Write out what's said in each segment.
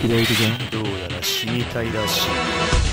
気でじゃん。どうやら死にたいらしい。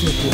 Two!